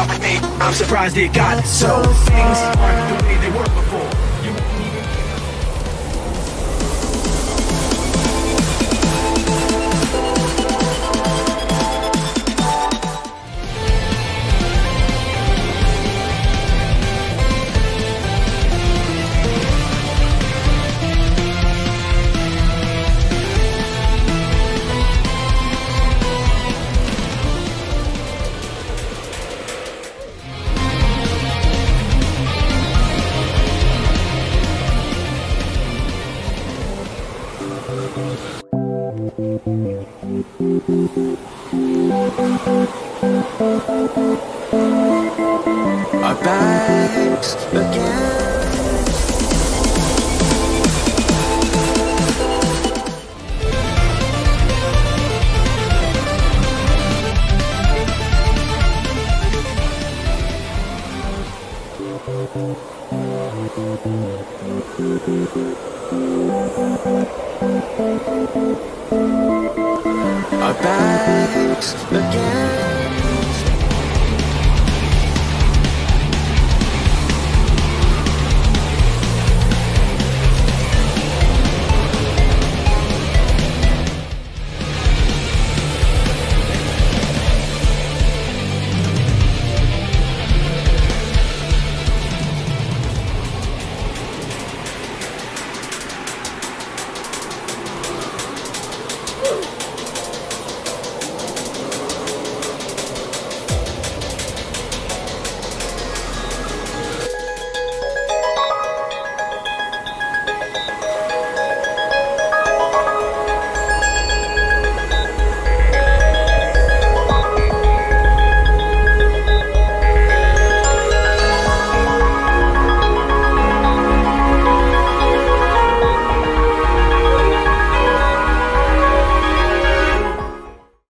off me. I'm surprised it got so. Things aren't the way they were before. Our backs again. Our backs again.